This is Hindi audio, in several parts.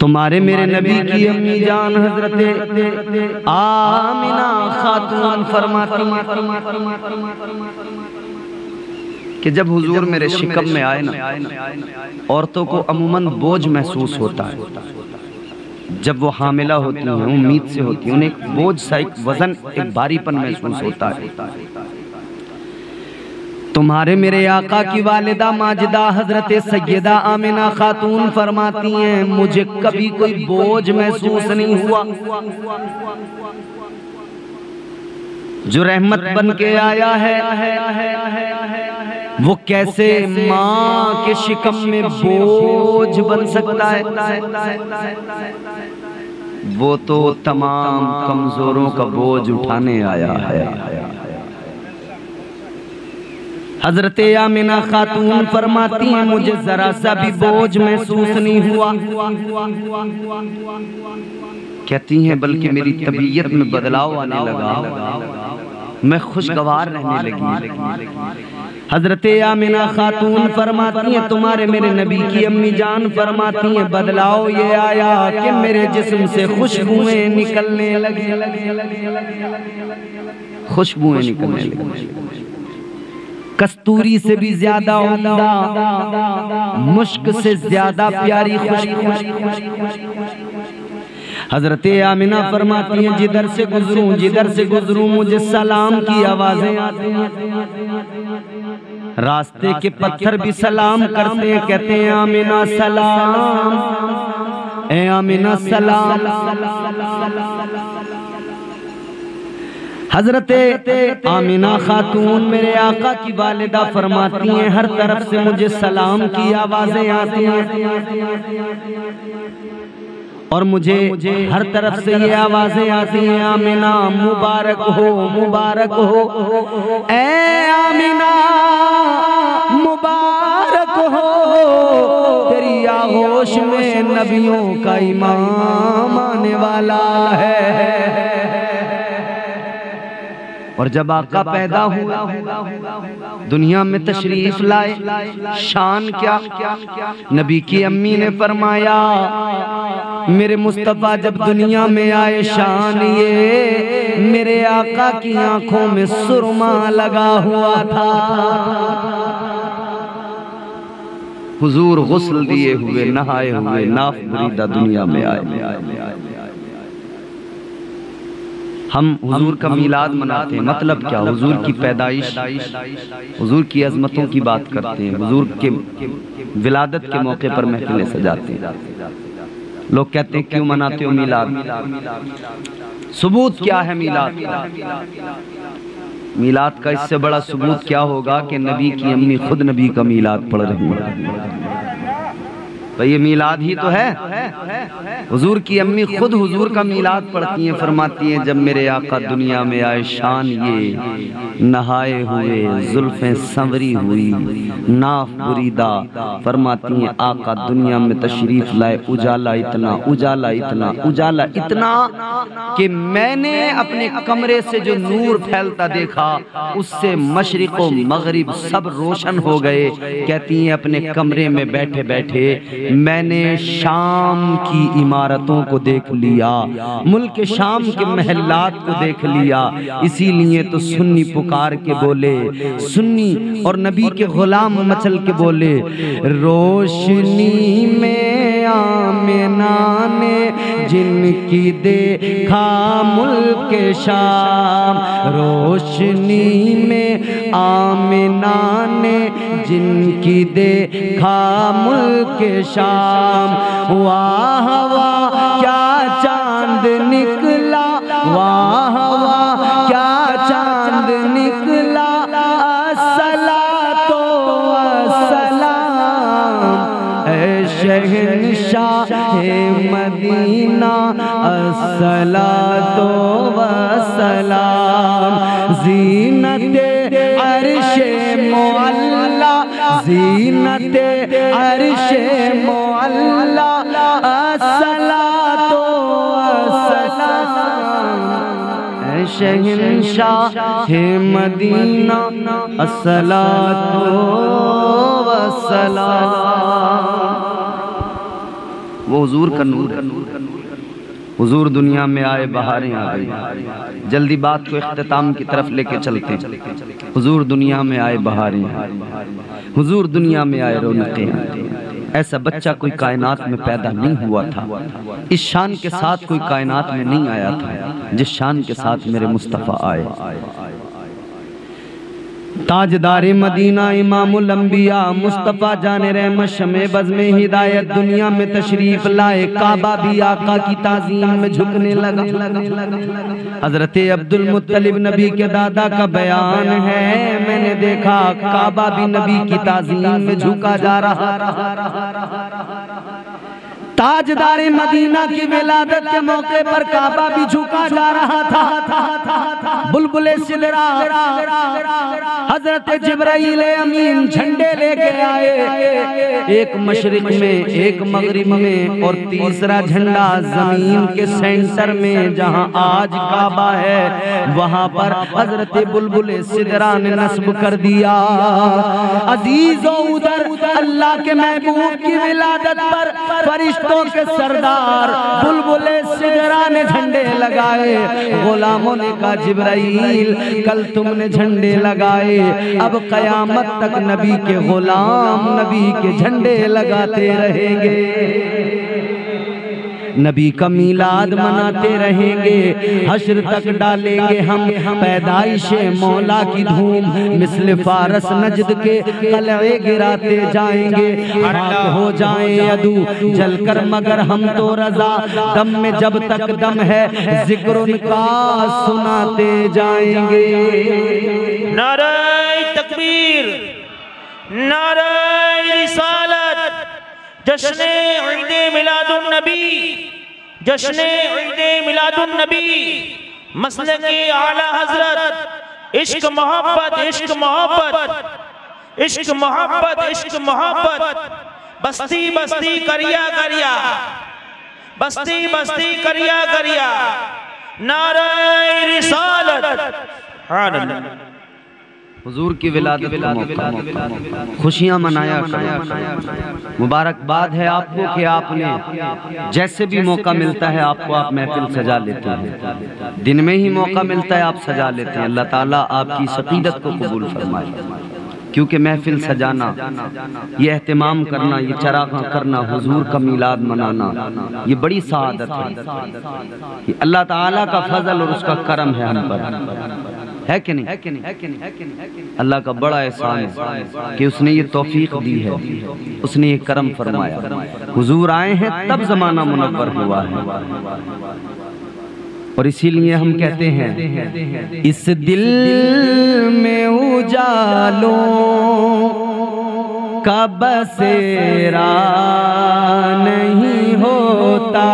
तुम्हारे मेरे नबी की अम्मी जान हज़रत आमिना खातून फरमाती कि जब हुजूर मेरे शिकम में आए ना औरतों को अमूमन बोझ महसूस होता है जब वो हामिला होती हैं उम्मीद से होती हैं उन्हें एक बोझ सा एक वज़न एक भारीपन महसूस होता है तुम्हारे मेरे आका की वालिदा माजिदा हज़रत सैयदा आमिना खातून फरमाती हैं मुझे कभी कोई बोझ महसूस नहीं हुआ। जो रहमत बन के आया है वो कैसे माँ के शिकम में बोझ बन सकता है वो तो तमाम कमजोरों का बोझ उठाने आया है। हज़रत आमिना खातून फरमाती हैं मुझे जरा सा भी बोझ महसूस नहीं हुआ। कहती हैं बल्कि मेरी तबीयत में बदलाव आने लगा। मैं खुशगवार रहने लगी। हज़रत आमिना खातून फरमाती हैं तुम्हारे मेरे नबी की अम्मी जान फरमाती हैं बदलाव ये आया कि मेरे जिस्म से खुशबुएँ निकलने लगी। खुशबुएँ निकलने लगी। कस्तूरी से भी ज़्यादा उम्दा, मुश्क से ज़्यादा प्यारी हज़रत आमिना फरमाती हैं, जिधर से गुजरूं, जिधर से गुजरूं, मुझे सलाम की आवाज़ें रास्ते के पत्थर भी सलाम करते हैं, कहते हैं, आमिना सलाम, ए आमिना सलाम। हज़रत आमिना खातून मेरे आका की वालिदा फरमाती हैं, हर तरफ़ से मुझे सलाम की आवाज़ें आती हैं। और मुझे और मुझे हर तरफ़ से ये आवाज़ें आती हैं, आमिना, मुबारक हो मुबारक हो। ए आमिना, मुबारक हो, तेरी आगोश में नबियों का इमाम आने वाला है। और जब आका पैदा हुआ दुनिया में तशरीफ़ लाए शान क्या? नबी की अम्मी ने फरमाया मेरे मुस्तफ़ा जब दुनिया में आए शान ये मेरे आका की आँखों में सुरमा लगा हुआ था। हुजूर गुस्ल दिए हुए नहाए हुए नाफ दुनिया में आए। हम हुजूर का मीलाद मनाते हैं। मतलब क्या? हुजूर की पैदाइश। हुजूर की अजमतों की बात करते हैं। हुजूर के विलादत के मौके पर महफिलें सजाते हैं। लोग कहते हैं क्यों मनाते हो मीलाद? सबूत क्या है मीलाद मीलाद का इससे बड़ा सबूत क्या होगा कि नबी की अम्मी खुद नबी का मीलाद पढ़ रही है? तो ये मीलाद ही तो है। हुजूर की अम्मी खुद हुजूर का मीलाद पढ़ती हैं, फरमाती हैं, जब मेरे आका दुनिया में आए, शान ये, नहाए हुए, जुल्फें संवरी हुई, नाफ बुरीदा, फरमाती हैं, आका दुनिया में तशरीफ़ लाए, उजाला इतना उजाला इतना उजाला इतना कि मैंने अपने कमरे से जो नूर फैलता देखा, उससे मशरक मगरिब सब रोशन हो गए। कहती हैं, अपने कमरे में बैठे बैठे मैंने शाम की इमारतों को देख लिया, मुल्क शाम के महलात को देख लिया। इसीलिए तो सुन्नी पुकार के बोले, सुन्नी और नबी के गुलाम मचल के बोले, रोशनी में आमिना ने जिनकी देखा मुल्क शाम। रोशनी में आमिना ने जिनकी देखा मुल्क शाम। वाह वाह शहनशाह मदीना असला वसलाम वो हजूर का नूर हुजूर दुनिया में आए, बहारें आ गई। जल्दी बात को अख्ताम की तरफ़ लेके चलते हैं। हुजूर दुनिया में आए, बहारें हुजूर दुनिया में आए, रौनकें ऐसा बच्चा कोई कायनात में पैदा नहीं हुआ था। इस शान के साथ कोई कायनात में नहीं आया था, जिस शान के साथ मेरे मुस्तफ़ा आए। ताजदार मदीना इमामुल लंबिया मुस्तफ़ा जान रहमत, शमे में हिदायत, दुनिया में तशरीफ़ लाए, काबा भी आका की ताजीम में झुकने लगा। हज़रत अब्दुल मुत्तलिब नबी के दादा का बयान है, मैंने देखा, काबा भी नबी की ताजीम में झुका जा रहा ताजदार मदीना की विलादत के मौके पर काबा भी झुका जा रहा था। बुलबुल सिदरा, हज़रत जिब्राइल अमीन झंडे लेके आए। एक मशरिक में, एक मगरिब में और तीसरा झंडा ज़मीन के सेंटर में, जहाँ आज काबा है, वहाँ पर हज़रत बुलबुल सिदरा ने नस्ब कर दिया। अज़ीज़ उधर अल्लाह के महबूब की विलादत पर फरिश्तों फरिश्तों के सरदार, बुलबुले सिदरा ने झंडे लगाए, गुलामों ने कहा, जिब्राइल, कल तुमने झंडे लगाए, अब कयामत तक नबी के गुलाम, नबी के झंडे लगाते रहेंगे। नबी का मीलाद मनाते रहेंगे, हश्र तक डालेंगे हम पैदाइश मौला की धूम। मिसल फारस नजद के कलवे गिराते जाएँगे हो जाए अदू जलकर, मगर हम तो रजा दम में जब तक दम है, ज़िक्र उनका सुनाते जाएँगे। नाराय तकबीर नाराय रिसालत। जश्न ईद मिलादुन नबी जश्न ईद मिलादुन नबी मसल के आला हज़रत, इश्क मोहब्बत इश्क मोहब्बत इश्क मोहब्बत इश्क मोहब्बत बस्ती बस्ती करिया करिया बस्ती बस्ती करिया करिया नाराय रिसालत हुजूर की मौका खुशियाँ मनाया मुबारकबाद है आपको कि आपने जैसे भी मौका मिलता है आपको आप महफिल सजा लेते हैं। दिन में ही मौका मिलता है आप सजा लेते हैं। अल्लाह ताला आपकी सकीदत को कबूल फरमाए। क्योंकि महफिल सजाना ये अहतमाम करना ये चरागा करना हुजूर का मिलाद मनाना ये बड़ी सआदत है। ये अल्लाह ताला का फजल और उसका करम है हम पर। है कि नहीं? अल्लाह का बड़ा एहसान है कि उसने ये तौफीक दी है। उसने ये करम फरमाया। हुजूर आए हैं तब जमाना मुनवर हुआ है। और इसीलिए हम कहते हैं इस दिल में उजालो का बसेरा नहीं होता।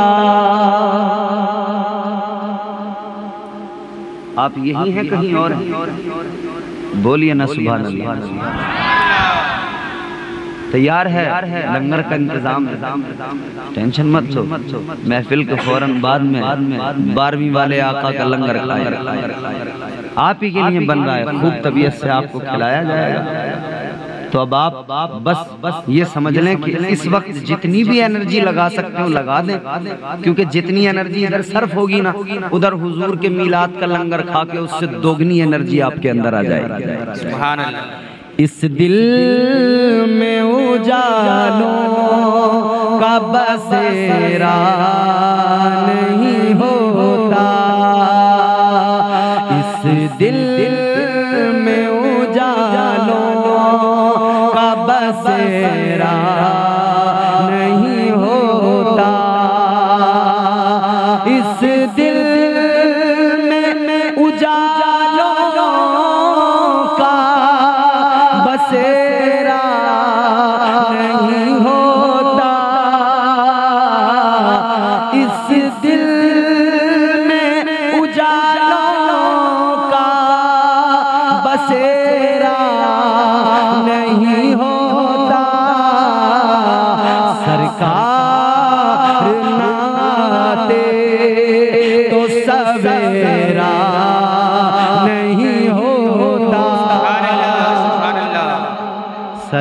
आप यही हैं कहीं और बोलिए ना सुबह तैयार है? लंगर का इंतज़ाम। टेंशन मत छो महफिल के फ़ौरन बाद में बारहवीं वाले आका का लंगर आप ही के लिए बन रहा है खूब तबीयत से आपको खिलाया जाएगा। तो अब आप बस बस ये समझ लें कि इस वक्त जितनी भी एनर्जी लगा सकते हो लगा दें। क्योंकि जितनी एनर्जी इधर सर्फ होगी ना उधर हुजूर के मिलाद का लंगर खा के उससे दोगुनी एनर्जी आपके अंदर आ जाएगी। इस दिल में उजालों का बसेरा नहीं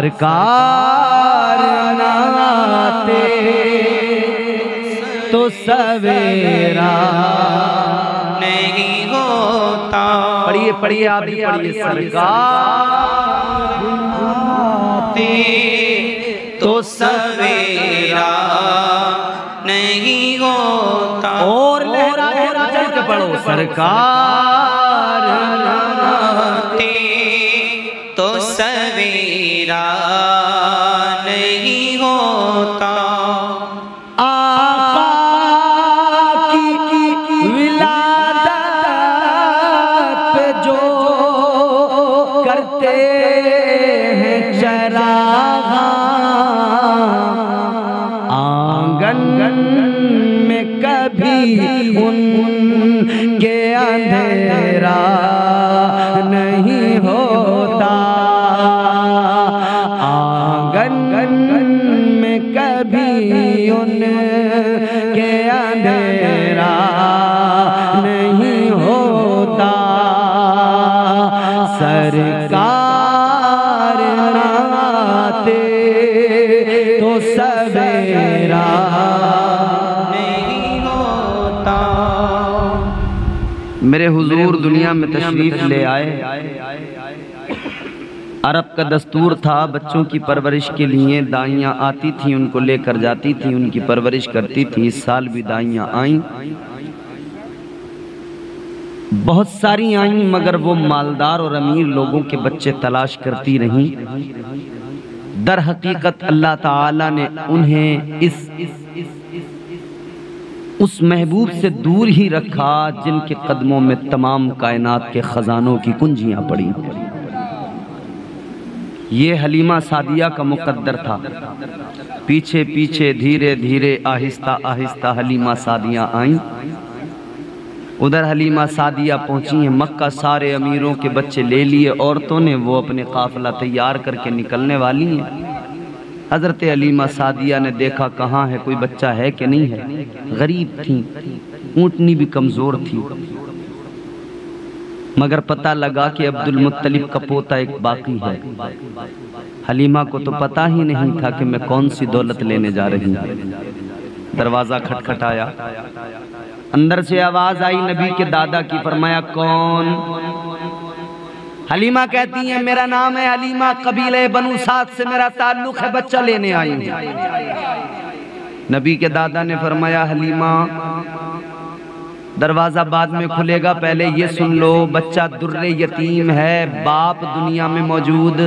सरकार नाते तो सवेरा नहीं होता पढ़िए पढ़िए आप भी पढ़िए सरकार ते तो सवेरा नहीं होता और लहरा लहरा चल के पढ़ो सरकार सवेरा नहीं होता। मेरे हुजूर दुनिया में तशरीफ़ ले आए। अरब का दस्तूर था बच्चों की परवरिश के लिए दाइयाँ आती थी उनको लेकर जाती थी उनकी परवरिश करती थी इस साल भी दाइयाँ आईं। बहुत सारी आईं मगर वो मालदार और अमीर लोगों के बच्चे तलाश करती रहीं। दर हकीकत अल्लाह ताला ने उन्हें इस उस महबूब से दूर ही रखा जिनके कदमों में तमाम कायनात के खजानों की कुंजियाँ पड़ी। ये हलीमा सादिया का मुकद्दर था। पीछे पीछे धीरे धीरे आहिस्ता आहिस्ता हलीमा सादियाँ आईं। उधर हलीमा सादिया पहुँची हैं, मक्का सारे अमीरों के बच्चे ले लिए, औरतों ने वो अपने काफिला तैयार करके निकलने वाली हैं। हज़रत अलीमा सादिया ने देखा कहाँ है, कोई बच्चा है कि नहीं है? गरीब थी, ऊँटनी भी कमज़ोर थी। मगर पता लगा कि अब्दुल मुत्तलिब का पोता एक बाकी है। हलीमा को तो पता ही नहीं था कि मैं कौन सी दौलत लेने जा रही हूँ। दरवाज़ा खटखटाया। अंदर से आवाज़ आई नबी के दादा की, फरमाया, कौन? हलीमा कहती है, मेरा नाम है हलीमा, कबीले बनु सात से मेरा ताल्लुक है, बच्चा लेने आई नबी के दादा ने फरमाया, हलीमा, दरवाज़ा बाद में खुलेगा, पहले ये सुन लो, बच्चा दुर्रे यतीम है, बाप दुनिया में मौजूद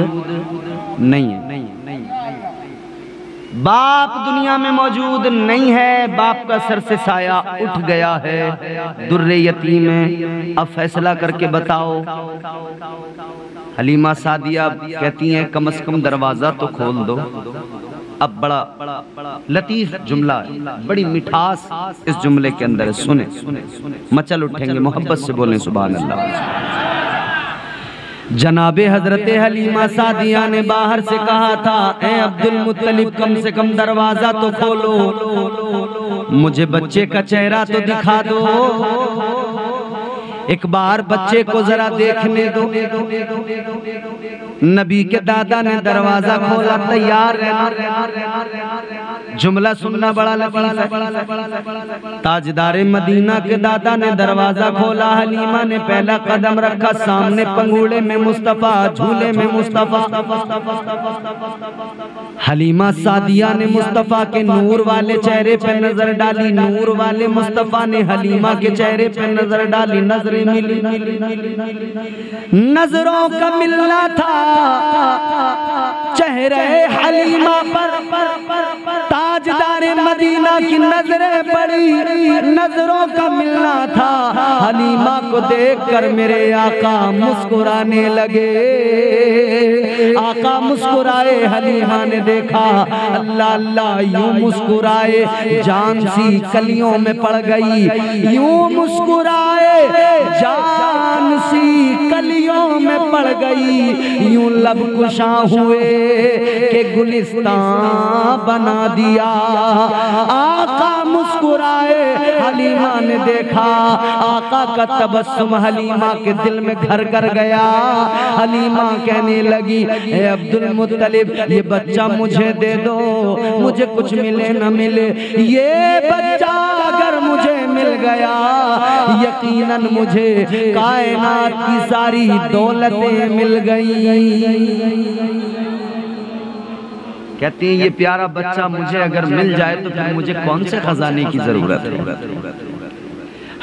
नहीं है। बाप दुनिया में मौजूद नहीं है, बाप का सर से साया उठ गया है। दुर्रे यतीम है अब फैसला करके बताओ। हलीमा सादिया कहती हैं, कम से कम दरवाज़ा तो खोल दो। अब बड़ा लतीफ जुमला है बड़ी मिठास इस जुमले के अंदर है, सुने। मचल उठेंगे मोहब्बत से बोलें सुबह अल्लाह। जनाबे हज़रत हलीमा सादिया ने बाहर से कहा था ए अब्दुल मुत्तलिब कम से कम दरवाज़ा तो खोलो। मुझे बच्चे का चेहरा तो दिखा दो। एक बार बच्चे को जरा देखने दो। नबी के दादा ने दरवाज़ा खोला, तैयार जुमला सुनना बड़ा ताजदार मदीना के दादा ने दरवाज़ा खोला, हलीमा ने पहला कदम रखा, सामने पंगूड़े में मुस्तफ़ा, झूले में मुस्तफ़ा। हलीमा सादिया ने मुस्तफ़ा के नूर वाले चेहरे पर नज़र डाली, नूर वाले मुस्तफ़ा ने हलीमा के चेहरे पर नज़र डाली, नज़रें मिली नज़रों का मिलना था। चेहरे हलीमा पर ताजदार मदीना की नज़रें पड़ी। नज़रों का मिलना था। हलीमा को देखकर मेरे आका मुस्कुराने लगे। आका मुस्कुराए हलीमा ने देखा, अल्लाह अल्लाह, यूँ मुस्कुराए, जान सी कलियों में पड़ गई, यूँ मुस्कुराए, जान सी कलियों में पड़ गई, यूँ लब कुशा हुए के गुलिस्तान बना दिया, आका मुस्कुराए हलीमा ने देखा, आका का तबस्सुम हलीमा के दिल में घर कर गया। हलीमा कहने लगी, ए अब्दुल मुत्तलिब, ये बच्चा मुझे दे दो, मुझे कुछ मिले न मिले। ये बच्चा अगर मुझे मिल गया, यकीनन मुझे कायनात की सारी दौलतें मिल गई। कहती हैं, ये प्यारा बच्चा मुझे अगर मिल जाए तो फिर मुझे कौन से खजाने की ज़रूरत है?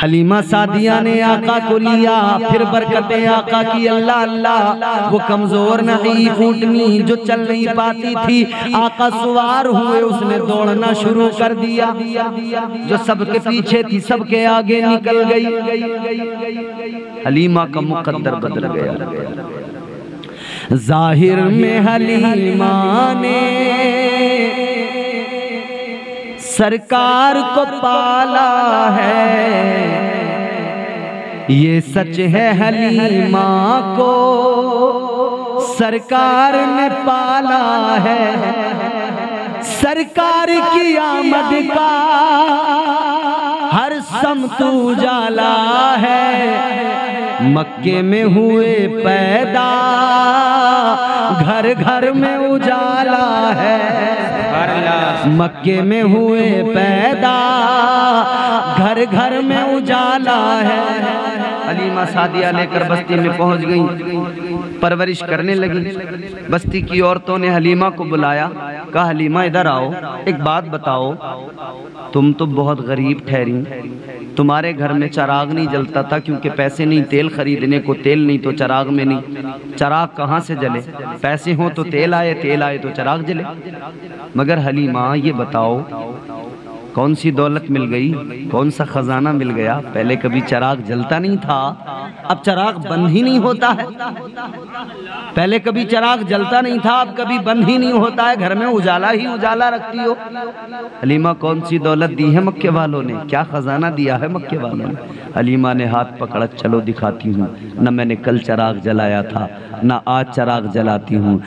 हलीमा सादिया ने आका को लिया, फिर बरकतें आका की, अल्लाह अल्लाह, वो कमज़ोर नहीं फूटनी जो चल नहीं पाती थी, आका सवार हुए, उसने दौड़ना शुरू कर दिया। जो सबके पीछे थी, सबके आगे निकल गई। हलीमा का मुकद्दर बदल गया। ज़ाहिर में हलीमा ने सरकार को पाला है। ये सच है हलीमा को सरकार ने पाला है। सरकार की आमद का हर समतू जाला है। मक्के में हुए पैदा, घर घर में उजाला है। मक्के में हुए पैदा, घर घर में उजाला है। अलीमा सादिया लेकर बस्ती में पहुँच गई। परवरिश करने लगी। बस्ती की औरतों ने हलीमा को बुलाया। कहा, हलीमा, इधर आओ। एक बात बताओ। तुम तो बहुत गरीब ठहरी। तुम्हारे घर में चराग नहीं जलता था क्योंकि पैसे नहीं, तेल खरीदने को तेल नहीं तो चराग में नहीं। चराग कहाँ से जले? पैसे हों तो तेल आए तेल आए तो चराग जले। मगर हलीमा, ये बताओ कौन सी दौलत मिल गई? कौन सा खजाना मिल गया? पहले कभी चराग जलता नहीं था, अब चराग बंद ही नहीं होता है। पहले कभी चराग जलता नहीं था, अब कभी बंद ही नहीं होता है। घर में उजाला ही उजाला रखती हो। हलीमा कौन सी दौलत दी है मक्के वालों ने? क्या खजाना दिया है मक्के वालों ने? हलीमा ने हाथ पकड़ा, चलो दिखाती हूँ। न मैंने कल चराग जलाया था, न आज चराग जलाती हूँ।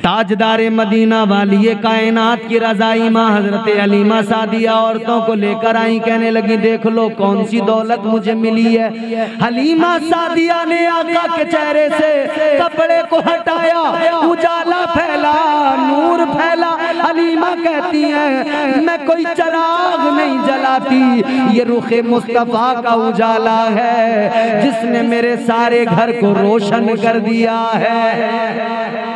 ताजदार मदीना वाली कायनात की रजाई माँ हज़रत अलीमा सादिया औरतों को लेकर आई, कहने लगी, देख लो कौन सी दौलत मुझे मिली है? हलीमा सादिया ने आका के चेहरे से कपड़े को हटाया, उजाला फैला, नूर फैला। हलीमा कहती है, मैं कोई चराग नहीं जलाती, ये रुखे मुस्तफ़ा का उजाला है, जिसने मेरे सारे घर को रोशन कर दिया है।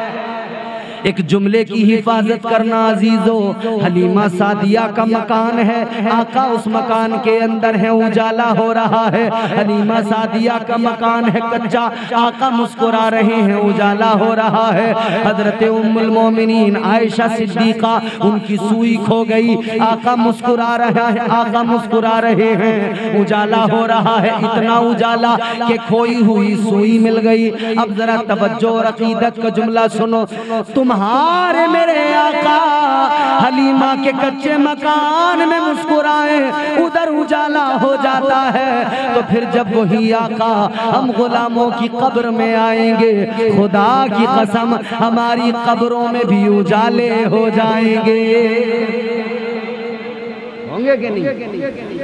एक जुमले की हिफाजत करना अजीजो। हलीमा सादिया का मकान है। आका उस मकान के अंदर है उजाला हो रहा है। हलीमा सादिया का मकान है कच्चा आका मुस्कुरा रहे हैं उजाला हो रहा है हज़रत उम्मुल मोमिनीन आयशा सिद्दीका उनकी सुई खो गई। आका मुस्कुरा रहा है। आका मुस्कुरा रहे हैं। उजाला हो रहा है इतना उजाला कि खोई हुई सुई मिल गई। अब जरा तवज्जो और अकीदत का जुमला सुनो तुम तुम्हारे मेरे आका। हलीमा के कच्चे मकान में मुस्कुराए। उधर उजाला हो जाता है। तो फिर जब वही आका हम गुलामों की कब्र में आएँगे, खुदा की कसम हमारी कब्रों में भी उजाले हो जाएँगे। होंगे कि नहीं?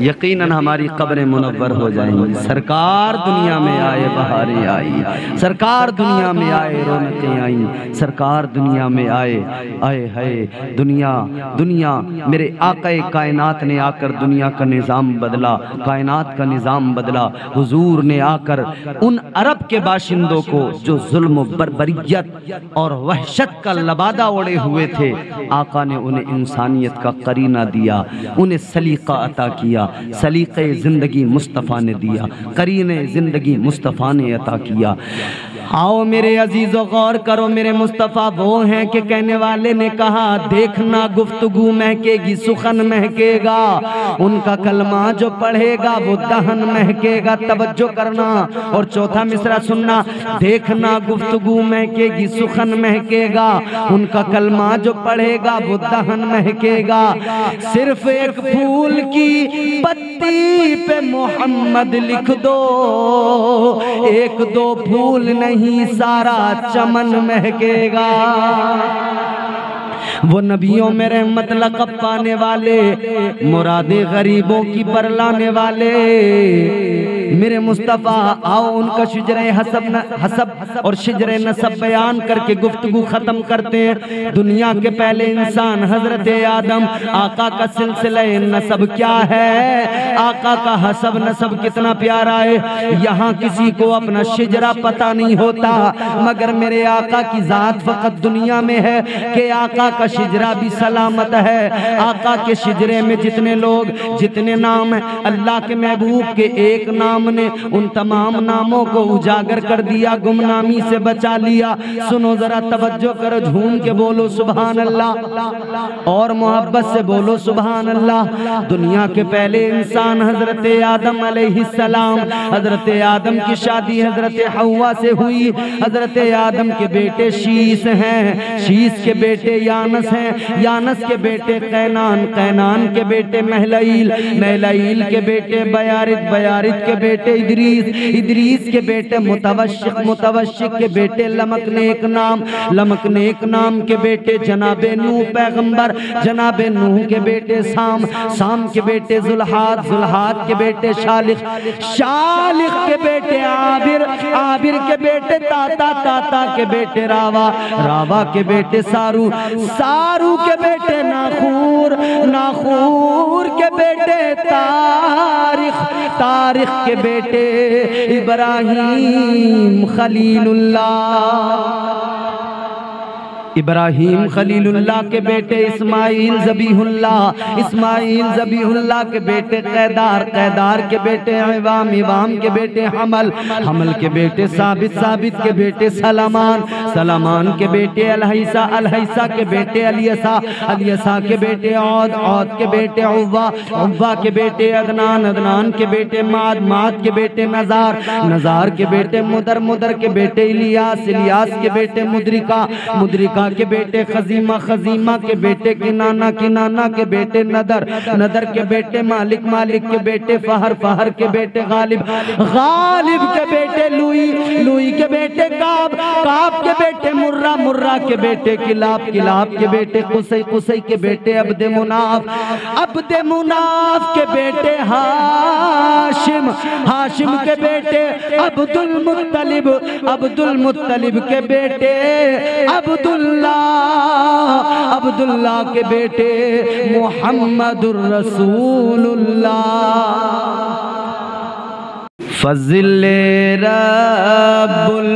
यकीनन हमारी कब्रें मुनव्वर हो जाएँगी। सरकार दुनिया में आए बहारें आई। सरकार दुनिया में आए रौनकें आई। सरकार दुनिया में आए। आए है दुनिया दुनिया मेरे आकाए कायनात ने आकर दुनिया का निज़ाम बदला। कायनात का निज़ाम बदला। हुजूर ने आकर उन अरब के बाशिंदों को जो जुल्म बरबरीत और वहशत का लबादा ओढ़े हुए थे आका ने उन्हें इंसानियत का करीना दिया उन्हें सलीका अता किया। सलीक़े ज़िंदगी मुस्तफ़ा ने दिया, करीने ज़िंदगी मुस्तफ़ा ने अता किया। आओ मेरे अजीज़ो, गौर करो मेरे मुस्तफ़ा, वो हैं कि कहने वाले ने कहा, देखना गुफ्तगु महकेगी, सुखन महकेगा। उनका कलमा जो पढ़ेगा, वो दहन महकेगा, तवज्जो करना। और चौथा मिसरा सुनना, देखना गुफ्तगु महकेगी, सुखन महकेगा। उनका कलमा जो पढ़ेगा, वो दहन महकेगा। सिर्फ़ एक फूल की पत्ती पे मोहम्मद लिख दो। एक दो फूल नहीं, सारा चमन महकेगा। वो नबियों में रहमत लकब पाने वाले, मुरादे गरीबों की पर लाने वाले। मेरे मुस्तफ़ा, आओ उनका शिजर हसब हसब और शिजर नसब बयान करके गुफ्तगु ख़त्म करते हैं। दुनिया के पहले इंसान हज़रत आदम, आका का सिलसिला नसब क्या है? आका का हसब नसब कितना प्यारा है? यहाँ किसी को अपना शिजरा पता नहीं होता, मगर मेरे आका की जात फकत दुनिया में है कि आका का शिजरा भी सलामत है। आका के शिजरे में जितने लोग, जितने नाम है, अल्लाह के महबूब के एक नाम ने उन तमाम नामों को उजागर कर दिया, गुमनामी से बचा लिया। सुनो जरा तवज्जो करो, झूम के बोलो सुबहान अल्लाह और मोहब्बत से बोलो सुबहान अल्लाह दुनिया के पहले इंसान हज़रत आदम सलाम, हज़रत आदम की शादी हज़रत हवा से हुई। हज़रत आदम के बेटे शीश हैं। शीश के बेटे यानस हैं। यानस के बेटे कैनान कैनान के बेटे महलईल महलईल के बेटे बयारित बयारित के बेटे इदरीस इदरीस के बेटे मुतवशिक मुतवशिक के बेटे लमक नेक नाम लमक नेक नाम के बेटे जनाबे नूह पैगंबर जनाबे नूह के बेटे साम साम के बेटे जुल्हाद जुल्हाद के बेटे शालिख शालिख के बेटे आबिर आबिर के बेटे ताता ताता के बेटे रावा रावा के बेटे सारू सारू के बेटे नाखूर नाखूर के बेटे तारिख तारिख के बेटे इब्राहिम खलीलुल्लाह। इब्राहिम खलीलुल्लाह के बेटे इस्माइल जबीहुल्लाह इस्माइल जबीहुल्लाह के बेटे कैदार कैदार के बेटे इवाम इवाम के बेटे हमल हमल के बेटे साबित साबित के बेटे सलामान सलामान के बेटे अलहैसा अलहैसा के बेटे अलियसा अलियसा के बेटे औद औद के बेटे उव्वा उव्वा के बेटे अदनान अदनान के बेटे माद माद के बेटे नजार नजार के बेटे मुदर मुदर के बेटे इलियास इलियास के बेटे मुद्रिका मुद्रिका के बेटे खजीमा खजीमा के बेटे किनाना किनाना के बेटे नदर नदर के बेटे मालिक मालिक के बेटे फहर फहर के बेटे गालिब गालिब के बेटे लुई लुई के बेटे काब काब के बेटे मुर्रा मुर्रा के बेटे किलाब किलाब के बेटे कुसई कुसई के बेटे अब्दे मुनाफ अब्दे मुनाफ के बेटे हाशिम हाशिम के बेटे अब्दुल मुत्तलिब अब्दुल मुत्तलिब के बेटे अब्दुल्ला अब्दुल्ला के बेटे मोहम्मद रसूलुल्ला फजिल रब्बुल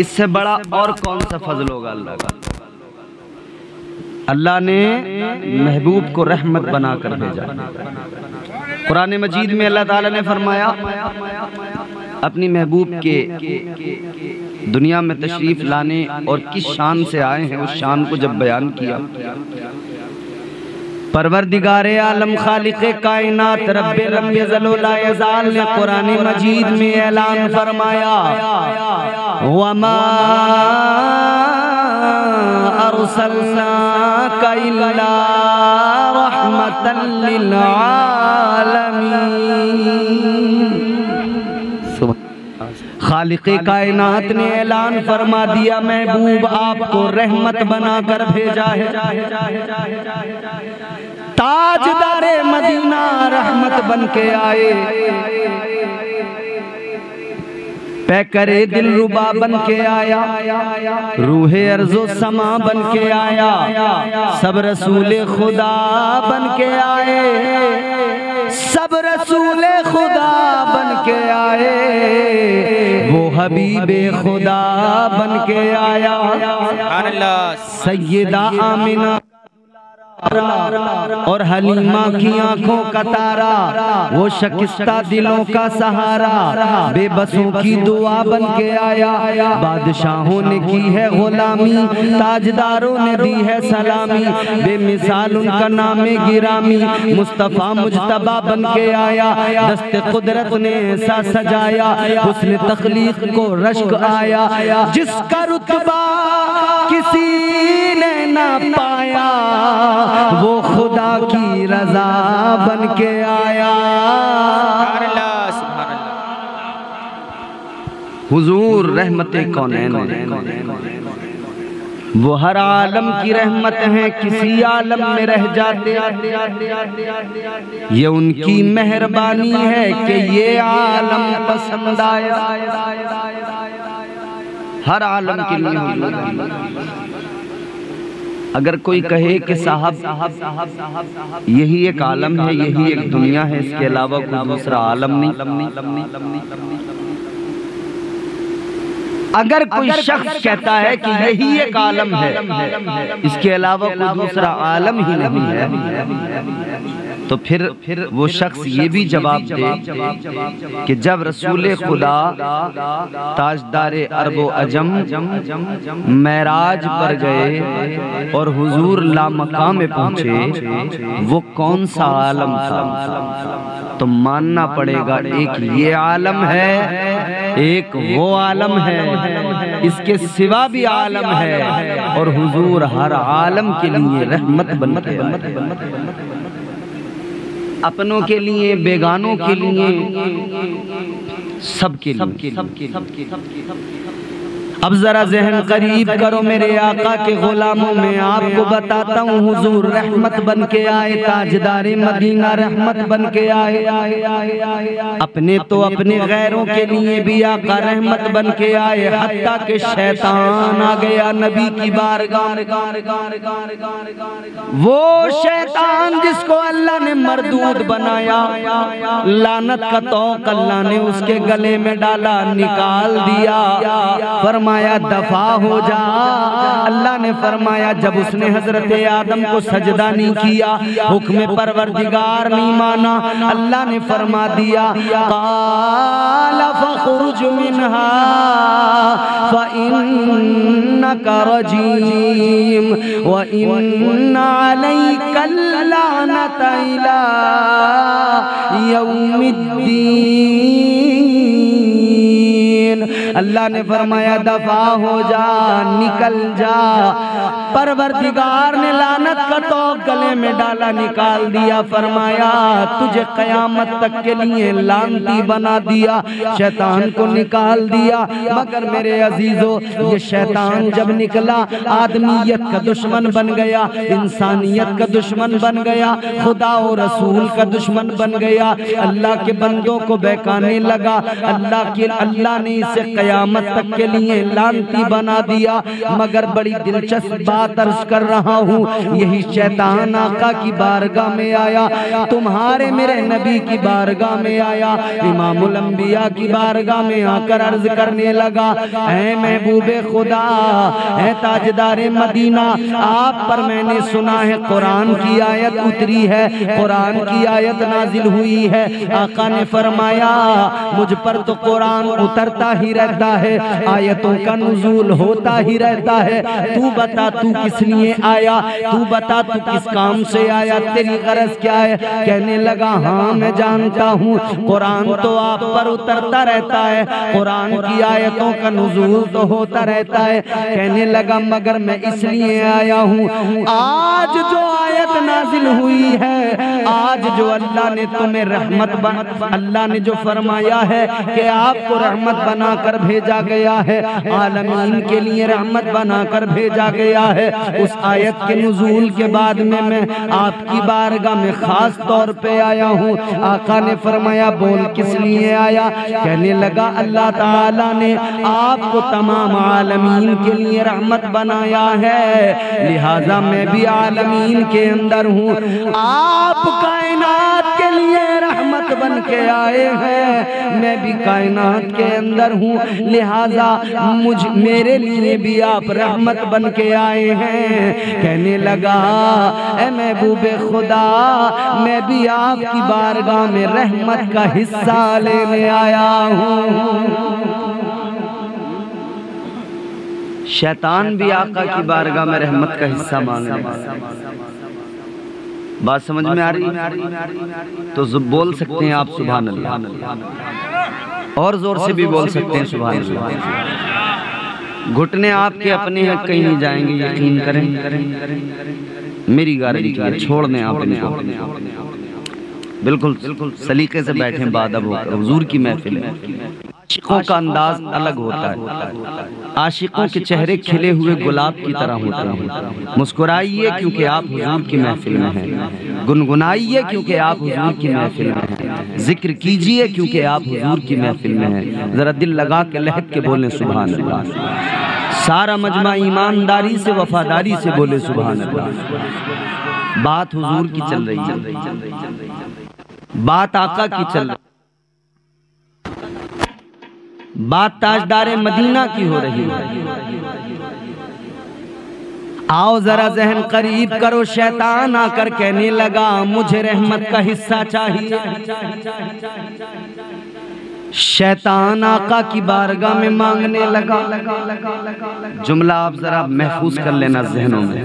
इससे बड़ा और कौन सा फजल होगा अल्लाह का? अल्लाह ने महबूब को रहमत बना कर भेजा। कुरान मजीद में अल्लाह ताला ने फरमाया, अपनी महबूब के दुनिया में तशरीफ़ लाने और किस शान से आए हैं, उस शान को जब बयान किया। परवरदिगार आलम खालिक कायनात रब्बे रब्बे जलोला ने कुरान मजीद में ऐलान फरमाया वमा अरसलनाका कायनात ने ऐलान फरमा दिया महबूब आपको रहमत बनाकर भेजा है ताजदारे मदीना रहमत बन के आए पैकरे दिल रुबा बन के आया। रूहे अर्जो समा बन के आया। सब रसूल खुदा बन के आए। सब रसूल खुदा बन के आए। वो हबीबे खुदा बन के आया। सैदा आमिना। और हलीमा की आँखों का तारा, वो शकिस्ता दिलों का सहारा, बेबसों की दुआ बन के आया। बादशाहों ने की है गुलामी, ताजदारों ने दी है सलामी, बेमिसाल उनका नाम गिरामी। मुस्तफ़ा मुजतबा बन के आया, दस्ते कुदरत ने ऐसा सजाया उसने तखलीक को रश्क आया। जिसका रुतबा किसी ने ना पाया वो खुदा की रजा बन के आया। हुजूर रहमत कौनैन वो हर आलम की रहमत है, किसी आलम में रह जाते ये उनकी मेहरबानी है कि ये आलम पसंद आया हर आलम के लिए। अगर कोई कहे कि साहब यही एक आलम है यही एक दुनिया है इसके अलावा कोई दूसरा आलम नहीं। अगर कोई शख्स कहता है कि यही एक आलम है इसके अलावा कोई दूसरा आलम ही। नहीं है। तो फिर फिर वो शख्स ये भी जवाब दे कि जब रसूल खुदा ताजदार अरबो अजम मैराज पर गए और हुजूर लामका में पहुँचे वो कौन सा आलम था? तो मानना पड़ेगा एक ये आलम है एक वो आलम है इसके सिवा भी आलम है और हुजूर हर आलम के लिए रहमत बन के अपनों के लिए बेगानों के लिए सबके लिए। सबके लिए। अब जरा जहन करीब करो मेरे आका के गुलामों में। आपको बताता हूँ, हुजूर रहमत बन के आए, ताजदार मदीना रहमत बन के आए। अपने तो अपने गैरों के लिए भी आका रहमत बन के आए हत्ता के शैतान आ गया नबी की बारगाह। वो शैतान जिसको अल्लाह ने मरदूद बनाया, लानत का तो अल्लाह ने उसके गले में डाला, निकाल दिया। फरमा फरमाया, दफ़ा हो जा। अल्लाह ने फरमाया, जब उसने हज़रत आदम को सजदा नहीं किया, हुक्म परवरदिगार नहीं माना, अल्लाह ने फरमा दिया, काला अल्लाह ने फरमाया दफ़ा हो जा निकल जा। परवरदिगार ने लानत का तो गले में डाला निकाल दिया फरमाया तुझे कयामत तक के लिए लानती बना दिया। शैतान को निकाल दिया। मगर मेरे अजीजों ये शैतान जब निकला आदमीयत का दुश्मन बन गया इंसानियत का दुश्मन बन गया खुदा और रसूल का दुश्मन बन गया अल्लाह के बंदों को बहकाने लगा अल्लाह के अल्लाह ने इसे कयामत तक के लिए लानती बना दिया, मगर बड़ी दिलचस्प बात अर्ज़ कर रहा हूँ, यही शैतान आका की बारगाह में आया, तुम्हारे मेरे नबी की बारगाह में आया इमामुल अंबिया की बारगाह में आकर अर्ज़ करने लगा है महबूबे खुदा है ताजदार मदीना, आप पर मैंने सुना है कुरान की आयत उतरी है, कुरान की आयत नाजिल हुई है। आका ने फरमाया, मुझ पर तो कुरान उतरता ही रहता है। आयतों का नुजूल होता ही रहता है। तू बता, तू किस लिए आया? तू बता, तू किस काम से आया? तेरी गरज क्या है? कहने लगा हाँ मैं जानता हूँ। कुरान तो आप पर उतरता रहता है। कुरान की आयतों का नुजूल तो होता रहता है। कहने लगा, मगर मैं इसलिए आया हूँ। आज जो आयत नाजिल हुई है। आज जो अल्लाह ने तुम्हें रहमत बन अल्लाह ने जो फरमाया है कि आपको रहमत बनाकर भेजा गया है, आलमीन के लिए रहमत बनाकर भेजा गया है। उस आयत के नजूल के बाद में मैं आपकी बारगाह में खास तौर पे आया हूँ। आका ने फरमाया, बोल किस लिए आया? कहने लगा, अल्लाह ताला ने आपको तमाम आलमीन के लिए रहमत बनाया है। लिहाजा मैं भी आलमीन के अंदर हूँ। आप कायनात के लिए रहमत बन के आए हैं। मैं भी कायनात के अंदर हूँ। लिहाजा मुझ मेरे लिए भी आप रहमत बन के आए हैं। कहने लगा, ए महबूब खुदा, मैं भी आपकी बारगाह में रहमत का हिस्सा लेने आया हूँ। शैतान भी आका की बारगाह में रहमत का हिस्सा मांगने बात समझ में आ रही? है तो बोल सकते हैं आप सुबह अल्लाह और ज़ोर से भी बोल सकते हैं सुबह अल्लाह घुटने आपके अपने हैं कहीं नहीं जाएँगे यकीन करें। मेरी गारंटी है छोड़ दें आप बिल्कुल बिल्कुल सलीके से बैठे बादब होकर हुजूर की महफिल। है आशिकों का अंदाज अलग होता है। आशिकों के चेहरे खिले हुए गुलाब की तरह होते हैं। मुस्कुराइए क्योंकि आप हुजूर की महफिल में हैं। गुनगुनाइए क्योंकि आप हुजूर की महफिल में हैं। ज़िक्र कीजिए क्योंकि आप हुजूर की महफिल में हैं। जरा दिल लगा के लहक के बोले सुबह सारा मजमा ईमानदारी से, वफादारी से बोले सुबह बात हुजूर की चल रही है। बात आका की चल रही बात ताजदार मदीना की हो रही है। आओ जरा जहन करीब करो, शैतान आकर कहने लगा, मुझे रहमत का हिस्सा चाहिए। शैतान आका की बारगाह में मांगने लगा। जुमला आप जरा महफूज कर लेना जहनों में।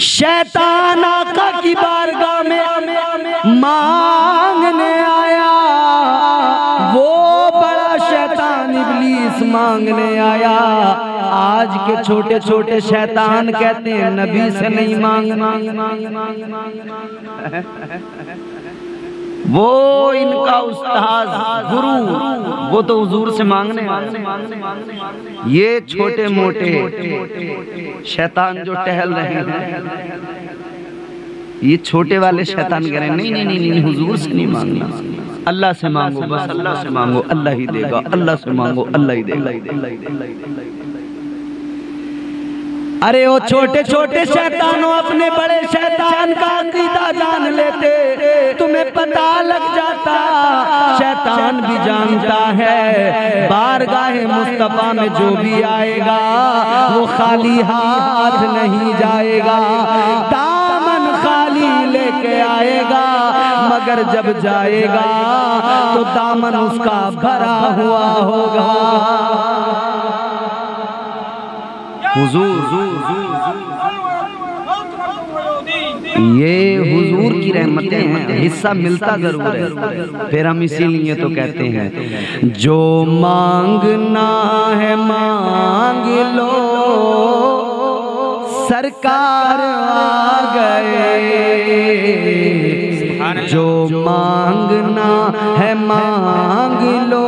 शैतान आका की बारगाह में मांगने आया, वो बड़ा इबलीस मांगने आया। आज के छोटे छोटे शैतान कहते हैं, नबी से नहीं मांगना। वो इनका उस्ताद, गुरु, वो तो हुजूर से मांगने ये छोटे मोटे शैतान जो टहल रहे हैं, ये छोटे वाले शैतान कह रहे हैं नहीं नहीं नहीं, हुजूर से नहीं मांगना। अल्लाह से मांगो बस अल्लाह से मांगो अल्लाह ही देगा अल्लाह से मांगो अल्लाह ही देगा। अरे वो छोटे छोटे शैतानों अपने बड़े शैतान का अकीदा जान लेते तुम्हें पता लग जाता शैतान भी जानता है। बारगाह मुस्तफ़ा में जो भी आएगा वो खाली हाथ नहीं जाएगा। दामन खाली लेके आएगा। मगर जब जाएगा तो दामन उसका भरा हुआ होगा। हुजूर। ये हुजूर की रहमतें हैं हिस्सा मिलता ज़रूर है। फिर हम इसीलिए तो कहते हैं जो मांगना है मांग लो। सरकार आ गए। जो मांगना है, मांग लो।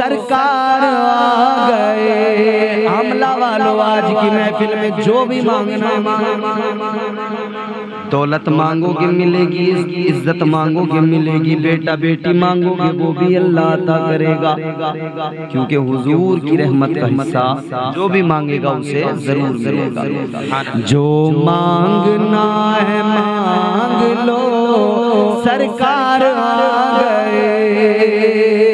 सरकार आ गए। हमला वालों आज की महफिल में जो भी मांगना है, मांगो दौलत मांगोगे मिलेगी इज़्ज़त मांगोगे मिलेगी बेटा बेटी मांगोगे वो भी अल्लाह अता करेगा। क्योंकि हुजूर की रहमत का हिस्सा जो भी मांगेगा उसे ज़रूर मिलेगा। जो मांगना है मांग लो सरकार आ गए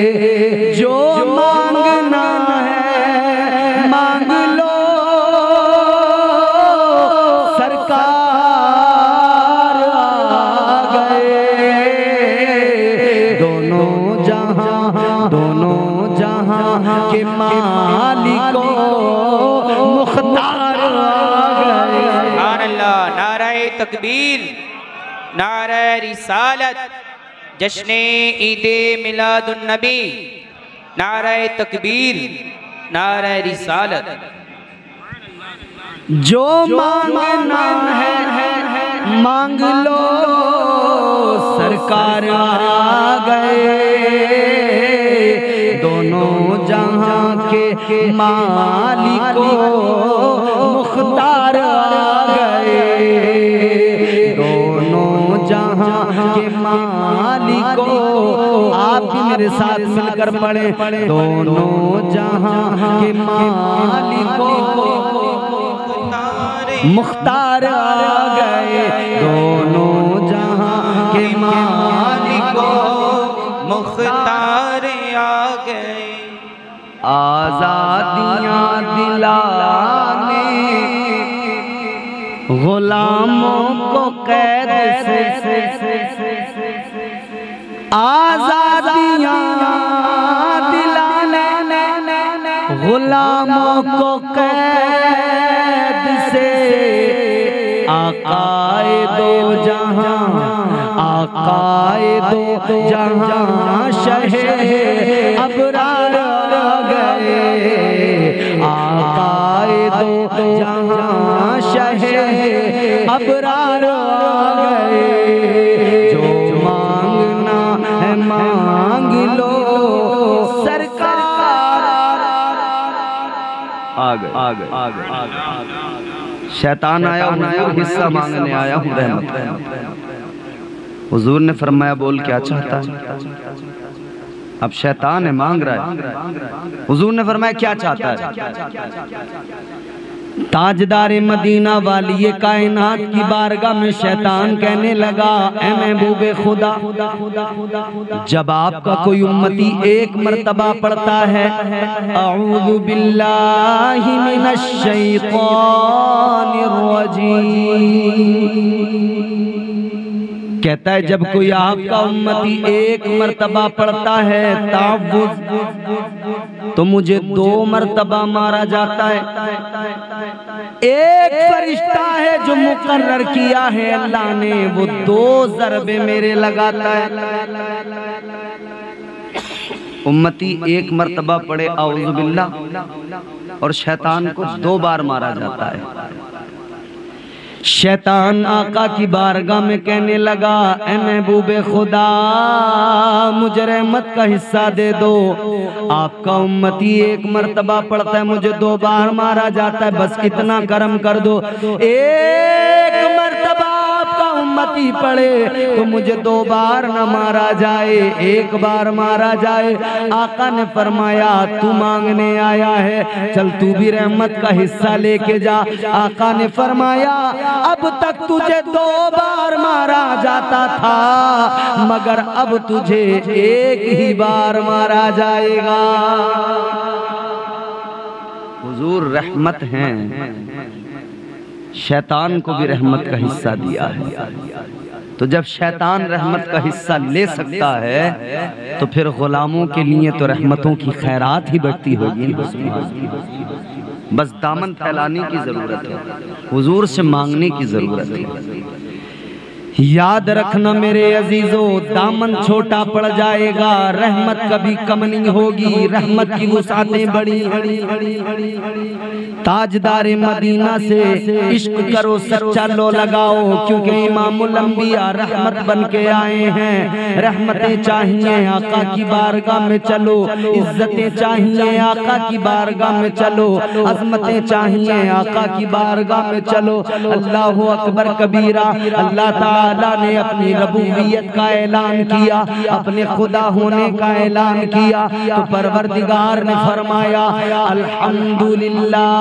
तकबीर नाराय रिसालत जश्न ईद मिलादुन नबी नाराय तकबीर नाराय रिसालत। जो मांगना है मांग लो सरकार आ गए। दोनों जहाँ के मालिको हमारे साथ मिलकर पढ़े दोनों जहाँ के मालिको मुख्तार आ गए। दोनों जहाँ के मालिको मुख्तार आ गए। आजादियाँ दिलाने। गुलामों को कैद से। आज़ाद गुलामों को कैद से आकाए दो जहाँ, आकाए दो जहाँ शहे आ गए। आकाए दो जहाँ शहे अबरार आ गए। आ गए। आ गए। आ गए। शैतान आया हुजूर हिस्सा मांगने आया हूँ रहमत। हुजूर ने फरमाया बोल क्या चाहता है? अब शैतान है मांग रहा है। हुजूर ने फरमाया क्या चाहता है? ताजदार मदीना वाली कायनात की बारगाह में शैतान कहने लगा ए महबूबे खुदा, जब आपका कोई उम्मती एक मरतबा पढ़ता है, अऊज़ु कहता है, जब कोई आपका उम्मती एक मर्तबा पढ़ता है तो मुझे दो मर्तबा मारा जाता है। एक फरिश्ता है जो मुकर्र किया है, अल्लाह ने वो दो जरबे मेरे लगाता है। उम्मती एक मर्तबा पढ़े आउजुबिल्ला और शैतान को दो बार मारा जाता है। शैतान आका की बारगाह में कहने लगा, ए महबूबे खुदा, मुझे रहमत का हिस्सा दे दो। आपका उम्मती एक मरतबा पड़ता है, मुझे दो बार मारा जाता है, बस इतना कर्म कर दो। एक मर्तबा उम्मती पड़े तो मुझे दो बार न मारा जाए, एक बार मारा जाए। आका ने फरमाया, तू मांगने आया है, चल तू भी रहमत का हिस्सा लेके जा। आका ने फरमाया, अब तक तुझे दो बार मारा जाता था, मगर अब तुझे एक ही बार मारा जाएगा। हुजूर रहमत हैं। शैतान को भी रहमत का हिस्सा दिया है। तो जब शैतान रहमत का हिस्सा ले सकता है तो फिर गुलामों के लिए तो रहमतों की खैरात ही बढ़ती होगी बस दामन फैलाने की ज़रूरत है, हुजूर से मांगने की ज़रूरत है। याद रखना मेरे अजीजों, दामन छोटा पड़ जाएगा, रहमत कभी कम नहीं होगी, रहमत की वसातें बड़ी ताजदार मदीना से इश्क करो, सच्चा लो लगाओ, क्योंकि इमामुल अंबिया रहमत बन के आए हैं। रहमतें चाहिए आका की बारगाह में चलो, इज्जतें चाहिए आका की बारगाह में चलो, अजमतें चाहिए आका की बारगाह में चलो। अल्लाह अकबर कबीरा, अल्लाह ताला ने अपनी रबूबियत का ऐलान किया अपने खुदा होने का ऐलान किया तो परवरदिगार ने फरमाया अल्हम्दुलिल्लाह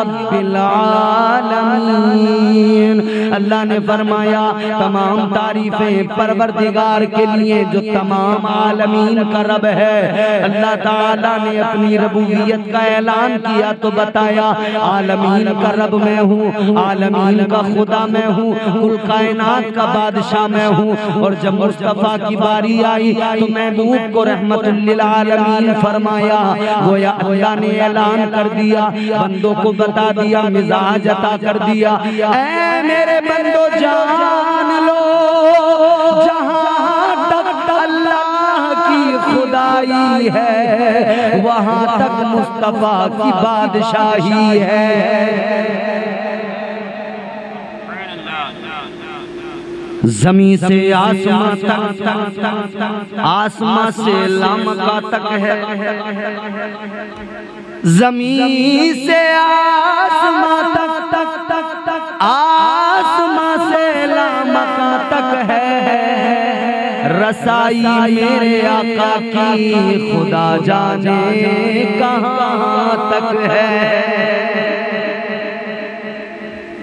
रब्बिल आलमीन। अल्लाह ने फरमाया, तमाम तारीफें परवरदिगार के लिए जो तमाम आलमीन का रब है, अल्लाह ताला ने अपनी रबूबियत का ऐलान किया तो बताया, आलमीन का रब मैं हूँ, आलमीन का खुदा मैं हूँ, कुल कायनात का बादशाह मैं हूँ, और जब मुस्तफ़ा की बारी आई तो महबूब को रहमतुल्लिल आलमीन फरमाया, गोया अल्लाह ने ऐलान कर दिया, बंदों को बता दिया, मिजाज अता कर दिया मेरे बंदो जान लो। जहाँ तक अल्लाह की खुदाई है वहाँ तक मुस्तफ़ा की बादशाही है। जमी से आसमां तक आसमां से लामका तक है। जमी से आसमां तक तक तक तक आसमां से लामका तक है रसाई मेरे आका की खुदा जाने कहाँ तक है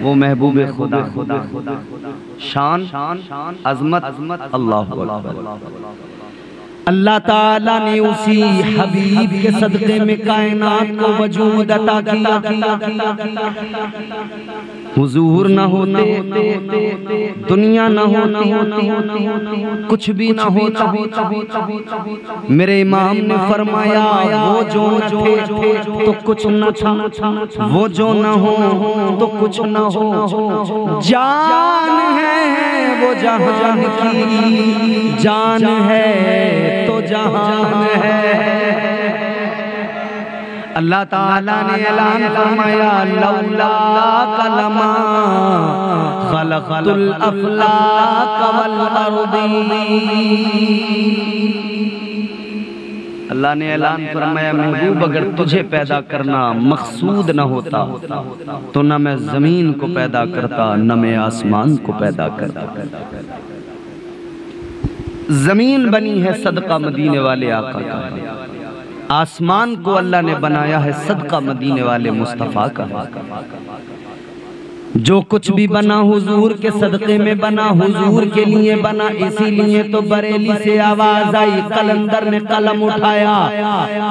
वो महबूब खुदा खुदा खुदा शान शान अजमत अजमत अल्लाह अल्लाह ताला ने उसी हबीब के सदक़े में कायनात को वजूद अता किया। हुजूर न होते, दुनिया न होती, कुछ भी न होता। मेरे इमाम ने फरमाया, वो जो न थे तो कुछ न था। वो जो न हो तो कुछ न हो। जान है वो जहान की जान है तो जहान है। अल्लाह ताला ने ऐलान फरमाया, लौला कलमा खलक़तुल अफलाक वल अर्दी। अल्लाह ने ऐलान फरमाया, महबूब अगर तुझे पैदा करना मकसूद न होता तो न मैं ज़मीन को पैदा करता, न मैं आसमान को पैदा करता। ज़मीन बनी है सदका मदीने वाले आका का। आसमान को अल्लाह ने बनाया है सदका मदीने वाले मुस्तफ़ा का। जो कुछ भी बना हुजूर के सदक़े में बना हुजूर के लिए बना इसीलिए तो बरेली से आवाज़ आई कलंदर ने कलम उठाया।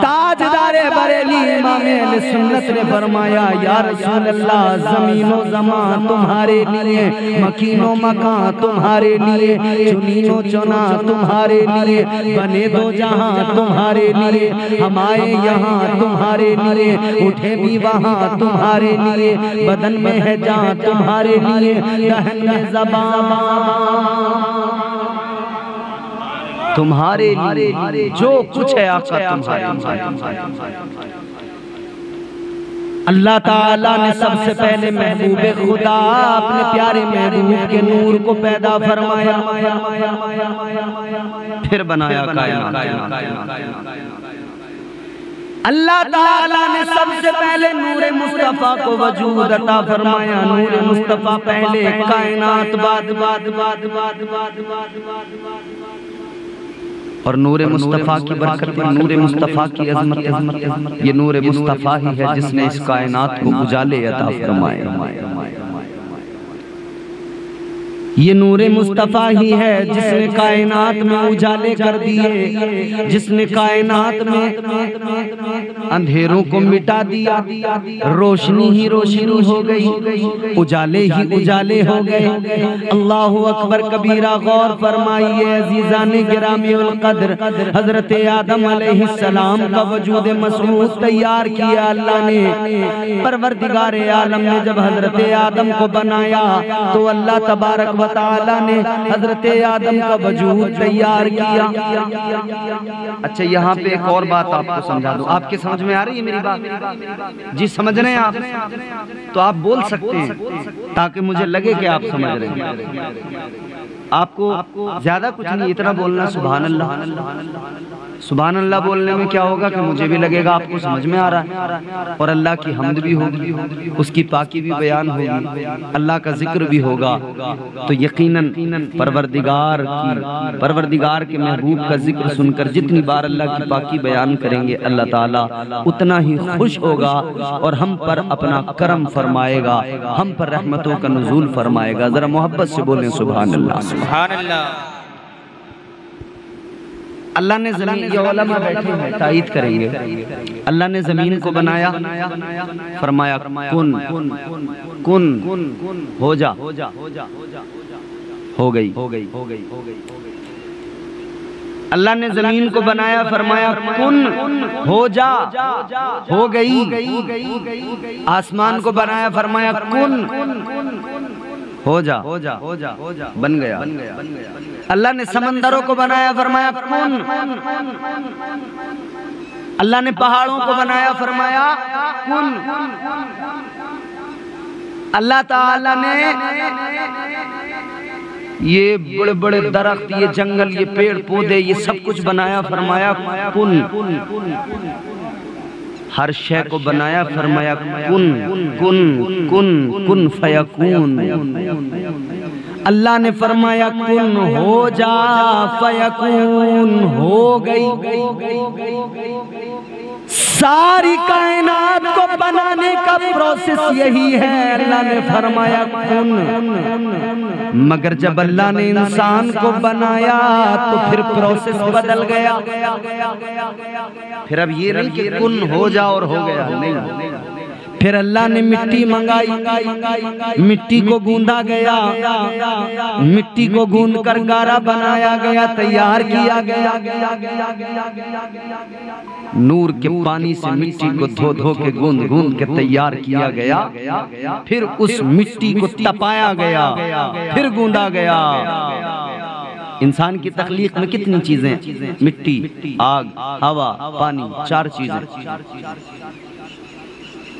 ताजदार बरेली इमाम सुन्नत ने फरमाया या रसूल अल्लाह जमीनो जमा तुम्हारे लिए मकीनो मका तुम्हारे लिए चुनीनो चुना तुम्हारे लिए बने दो जहाँ तुम्हारे लिए हम आए यहाँ तुम्हारे लिए उठे भी वहाँ तुम्हारे लिए बदन में है जहाँ तुम्हारे लिए दहन में जबान। तुम्हारे लिए जो कुछ है आका तुम्हारे अल्लाह ताला ने सबसे पहले महबूब खुदा अपने प्यारे महबूब के नूर को पैदा फरमाया फिर बनाया कायनात। अल्लाह ताला ने सबसे पहले नूर मुस्तफ़ा को वजूद अता फरमाया नूर मुस्तफ़ा पहले कायनात बाद बाद बाद बाद बाद बाद बाद और नूर मुस्तफ़ा की बरकत नूर मुस्तफ़ा की अजमत अजमत ये नूर मुस्तफ़ा ही है जिसने इस कायनात को उजाले अता फरमाए ये नूर मुस्तफ़ा ही है जिसने कायनात में उजाले कर दिए जिसने कायनात में अंधेरों को मिटा दिया रोशनी ही रोशनी हो गई उजाले ही उजाले हो गए। अल्लाह अकबर कबीरा गौर फरमाइए गिरामी कदर। हज़रत आदम सलाम का वजूद मसरूद तैयार किया अल्लाह ने। परवरदिगार आलम ने जब हज़रत आदम को बनाया तो अल्लाह तबारक ताला ने हज़रत आदम का वजूद तैयार किया। अच्छा यहाँ पे एक और बात आपको समझा दूँ। आपके समझ में आ रही है मेरी बात? जी, समझ रहे हैं आप? तो आप बोल सकते हैं, ताकि मुझे लगे कि आप समझ रहे हैं। आपको ज़्यादा कुछ नहीं, इतना बोलना सुबह अल्लाह सुबह अल्लाह बोलने में क्या होगा कि मुझे भी लगेगा आपको समझ में आ रहा है। और अल्लाह की हमद भी होगी, उसकी पाकी भी बयान होगी, अल्लाह का ज़िक्र भी होगा। तो यकीनन परवरदिगार की, परवरदिगार के महबूब का ज़िक्र सुनकर जितनी बार अल्लाह की पाकी बयान करेंगे, अल्लाह ताला उतना ही खुश होगा और हम पर अपना करम फरमाएगा, हम पर रहमतों का नजूल फरमाएगा। जरा मोहब्बत से बोलें सुबह अल्लाह अल्लाह ने ज़मीन ये ओलमा बैठे हैं तायद करेंगे अल्लाह ने ज़मीन को बनाया फरमाया कुन कुन हो जा हो गई हो गई हो गई हो गई अल्लाह ने ज़मीन को बनाया फरमाया कुन हो जा हो गई आसमान को बनाया फरमाया कुन हो जा। हो जा हो जा हो जा। बन गया। बन गया। बन गया। अल्लाह ने समंदरों को बनाया फरमाया कौन? अल्लाह ने पहाड़ों को बनाया फरमाया कौन? अल्लाह ताला ने ये बड़े बड़े दरख्त ये जंगल ये पेड़ पौधे ये सब कुछ बनाया फरमाया कुन? हर शय को बनाया फरमाया कुन कुन कुन कुन फयकून। अल्लाह ने फरमाया कुन हो जा फयकून हो गई। सारी कायनात को बनाने का प्रोसेस यही है। अल्लाह ने फरमाया कुन मगर जब अल्लाह ने इंसान को बनाया तो फिर प्रोसेस बदल गया। फिर अब ये नहीं कि कुन हो जाओ और हो गया, नहीं। फिर अल्लाह ने मिट्टी मंगाई। मिट्टी को गूंदा गया। मिट्टी को गूंद कर गारा बनाया गया, तैयार किया गया। नूर के पानी से मिट्टी को धो धो के गूंद गूंद के तैयार किया गया। फिर उस मिट्टी को तपाया गया, फिर गूंदा गया। इंसान की तकलीफ़ में कितनी चीज़ें मिट्टी, आग, हवा, पानी, चार चीज़ें।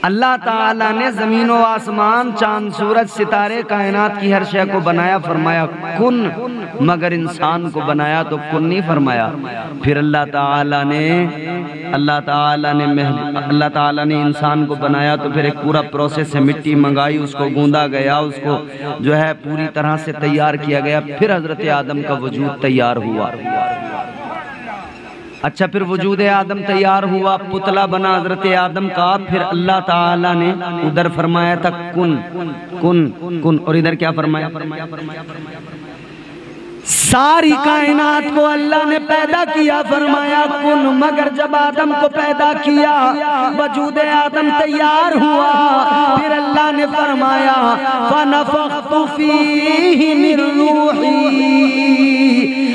अल्लाह ताला ने ज़मीन व आसमान, चाँद, सूरज, सितारे, कायनात की हर शय को बनाया, फरमाया, कुन। मगर इंसान को बनाया तो कुन नहीं फरमाया। फिर अल्लाह ताला ने, अल्लाह ताला ने अल्लाह ताला ने इंसान को बनाया तो फिर एक पूरा प्रोसेस है मिट्टी मंगाई, उसको गूंदा गया, उसको जो है पूरी तरह से तैयार किया गया। फिर हज़रत आदम का वजूद तैयार हुआ। अच्छा फिर वजूद आदम तैयार हुआ पुतला बना हज़रत आदम का फिर अल्लाह ताला ने उधर फरमाया था कुन कुन कुन और इधर क्या फरमाया? सारी कायनात को अल्लाह ने पैदा किया फरमाया कुन? मगर जब आदम को पैदा किया वजूद आदम तैयार हुआ। फिर अल्लाह ने फरमाया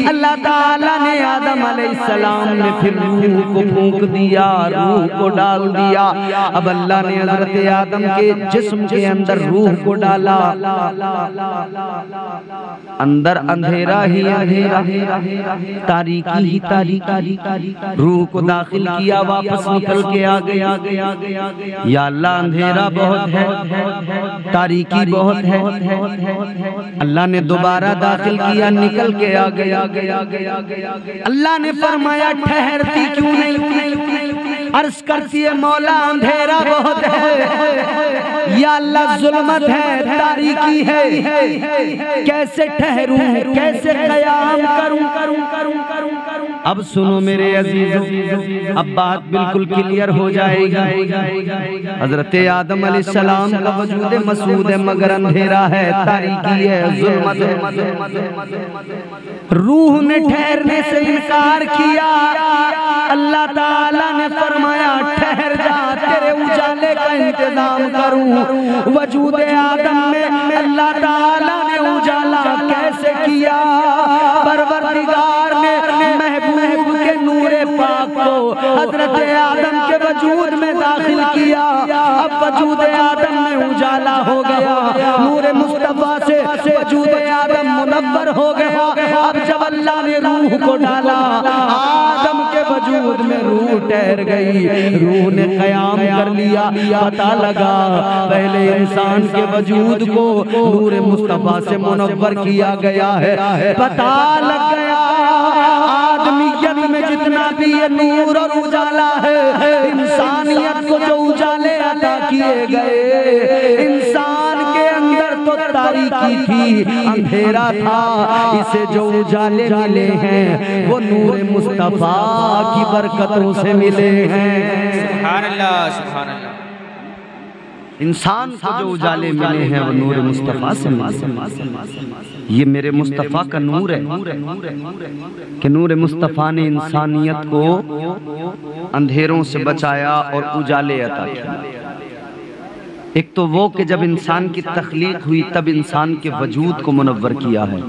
अल्लाह ताला ने आदम सलाम ने फिर रूह को फूंक दिया रूह को डाल दिया। अब अल्लाह ने हज़रत आदम के जिस्म के अंदर रूह को डाला। अंदर अंधेरा ही अंधेरा तारीकी ही तारीकी रूह को दाखिल किया वापस निकल के आ गया। या अल्लाह अंधेरा बहुत है। तारीकी बहुत है। अल्लाह ने दोबारा दाखिल किया निकल के आ गया। अल्लाह ने फरमाया ठहरती क्यों नहीं? अर्ज़ करती है मौला अंधेरा बहुत है। या अल्लाह जुल्मत है, तारीकी है। कैसे ठहरूं, कैसे कयाम करूँ करूँ करूँ करूँ करूँ। अब सुनो मेरे अज़ीज़ अब बात बिल्कुल क्लियर हो जाएगी। हज़रत आदम सलाम का वजूद मसूद है मगर अंधेरा है तारीकी है जुल्मत है। रूह ने ठहरने से इनकार किया। अल्लाह ताला ने फरमाया ठहर जा तेरे उजाले का इंतज़ाम करूँ। वजूद आदम में अल्लाह ताला ने उजाला कैसे किया? परवरदिगार पाक को हज़रत आदम के वजूद में दाखिल किया। अब वजूद आदम में उजाला हो गया। नूर मुस्तफ़ा से वजूद आदम मुनव्वर हो गया। अब जब अल्लाह ने रूह को डाला, आदम के वजूद में रूह ठहर गई। रूह ने कयाम कर लिया। पता लगा, पहले इंसान के वजूद को नूर मुस्तफ़ा से मुनव्वर किया गया है। पता लग गया आदमियत में जितना भी ये नूर और उजाला है इंसानियत को जो उजाले अदा किए गए इंसान के अंदर तो तारीकी थी अंधेरा था इसे जो उजाले मिले हैं वो नूर मुस्तफ़ा की बरकतों से मिले हैं। सुभान अल्लाह सुभान अल्लाह। इंसान को जो उजाले मिले हैं वो नूर मुस्तफ़ा से मिले ये मेरे मुस्तफ़ा का नूर है कि नूर मुस्तफ़ा ने इंसानियत को अंधेरों से बचाया और उजाले अता किया। एक तो वो कि जब इंसान की तखलीक हुई तब इंसान के वजूद को मुनवर किया है।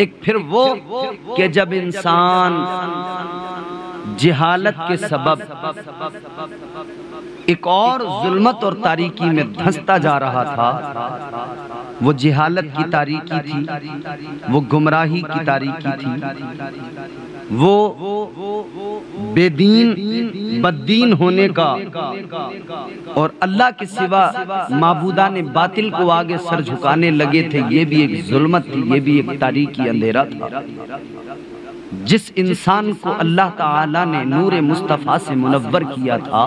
एक फिर वो कि जब इंसान जिहालत के सबब एक और जुल्मत और तारीकी में धंसता जा रहा था। वो जिहालत की तारीकी थी, वो गुमराही की तारीकी थी। वो बेदीन, बददीन होने का और अल्लाह के सिवा माबूदा ने बातिल को आगे सर झुकाने लगे थे, ये भी एक जुल्मत थी, ये भी एक तारीकी अंधेरा था। जिस इंसान को अल्लाह ताला ने नूर मुस्तफ़ा से मुनवर किया था,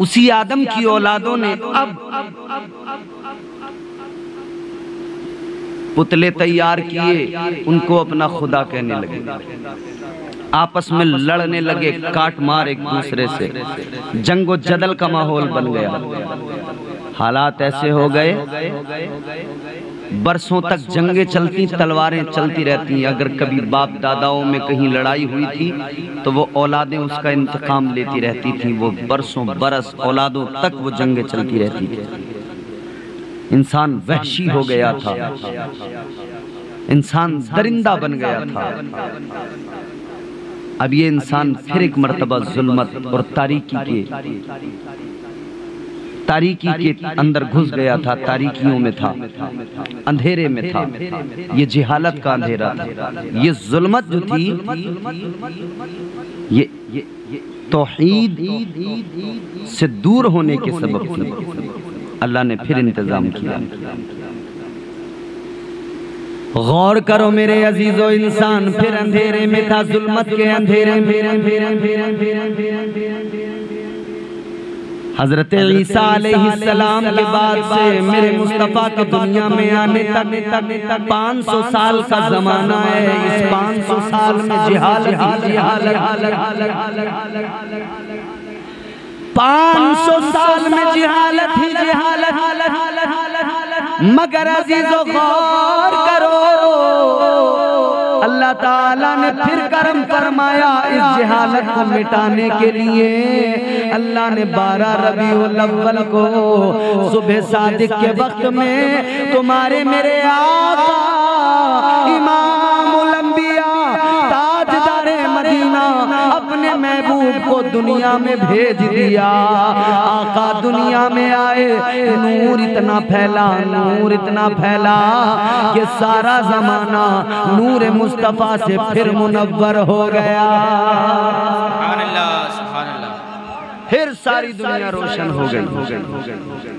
उसी आदम की औलादों ने अब पुतले तैयार किए, उनको अपना खुदा कहने लगे। आपस में लड़ने लगे, काट मार एक दूसरे से। जंगो जदल का माहौल बन गया। हालात ऐसे हो गए बरसों तक जंगें चलती तलवारें चलती रहती। हैं अगर कभी बाप दादाओं में कहीं लड़ाई हुई थी तो वो औलादें उसका इंतकाम लेती रहती थी। वो बरसों बरस औलादों तक वो जंगें चलती रहती थी। इंसान वहशी हो गया था। इंसान दरिंदा बन गया था। अब ये इंसान फिर एक मरतबा जुल्मत और तारीकी के तारीकी के अंदर घुस गया था, तारीकियों में था, अंधेरे में था। ये जिहालत का अंधेरा था। ये जुल्मत जो थी, ये तोहीद से दूर होने के सबब अल्लाह ने फिर इंतज़ाम किया। गौर करो मेरे अजीजो इंसान, फिर अंधेरे में था, जुल्मत के अंधेरे में। हज़रत सलाम के बाद से मेरे मुस्तफ़ा के दुनिया में आने तक तक पाँच सौ साल का जमाना है इस पाँच सौ साल में जिहालत पाँच सौ साल में जिहालत ही जिहालत मगर अजीजो गौर करो अल्लाह ताला ने फिर कर्म फरमाया इस जहालत को मिटाने के लिए। अल्लाह ने बारह रबी अव्वल को सुबह सादिक के वक्त में, तुम्हारे मेरे आका, इमाम को दुनिया में भेज दिया। आका दुनिया में आए नूर इतना फैला नूर इतना फैला ये सारा जमाना नूर मुस्तफ़ा से फिर मुनवर हो गया। फिर सारी दुनिया रोशन हो गई।